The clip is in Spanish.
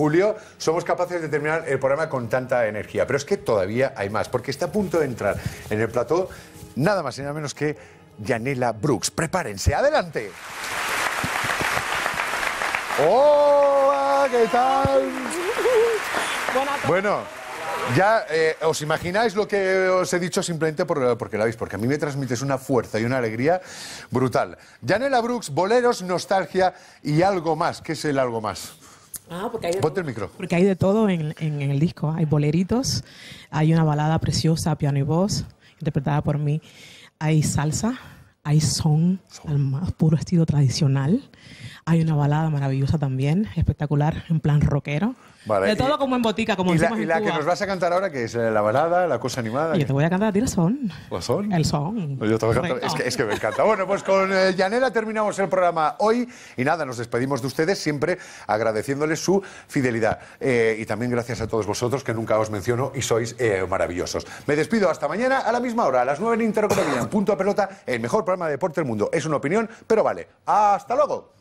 Julio, somos capaces de terminar el programa con tanta energía. Pero es que todavía hay más, porque está a punto de entrar en el plató nada más y nada menos que Yanela Brooks. Prepárense, adelante. Hola, ¿qué tal? Bueno, ya eh, os imagináis lo que os he dicho simplemente por- porque la veis, porque a mí me transmites una fuerza y una alegría brutal. Yanela Brooks, boleros, nostalgia y algo más. ¿Qué es el algo más? Ah, porque hay de Ponte el micro. Porque hay de todo en, en- en el disco. Hay boleritos, hay una balada preciosa, piano y voz, interpretada por mí. Hay salsa, hay son, al más puro estilo tradicional. Hay una balada maravillosa también, espectacular, en plan rockero. Vale, de y- todo como en botica, como y la, decimos y en la que Cuba. nos vas a cantar ahora, que es la balada, la cosa animada. Y yo te voy a cantar a ti el son. ¿La son? El son. Yo te voy a cantar- Es, que, es que me encanta. Bueno, pues con eh, Yanela terminamos el programa hoy y nada, nos despedimos de ustedes siempre agradeciéndoles su fidelidad. Eh, y también gracias a todos vosotros que nunca os menciono y sois eh, maravillosos. Me despido hasta mañana a la misma hora, a las 9 en Intereconomía, en punto a pelota, el mejor programa de deporte del mundo. Es una opinión, pero vale. Hasta luego.